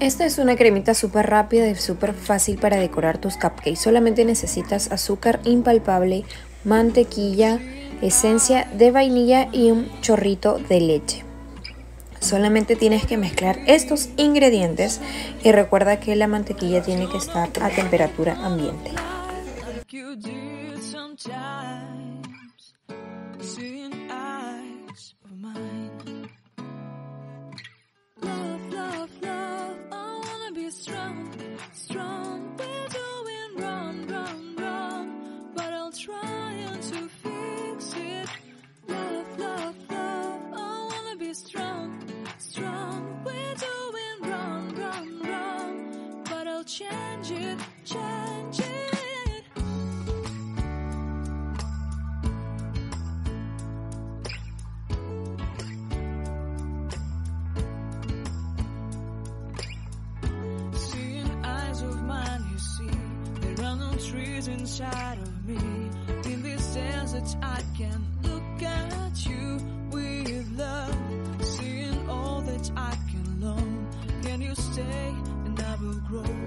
Esta es una cremita súper rápida y súper fácil para decorar tus cupcakes. Solamente necesitas azúcar impalpable, mantequilla, esencia de vainilla y un chorrito de leche. Solamente tienes que mezclar estos ingredientes y recuerda que la mantequilla tiene que estar a temperatura ambiente. change it, change it. Seeing eyes of mine, you see, there are no trees inside of me. In this desert, I can look at you with love. Seeing all that I can learn, can you stay and I will grow?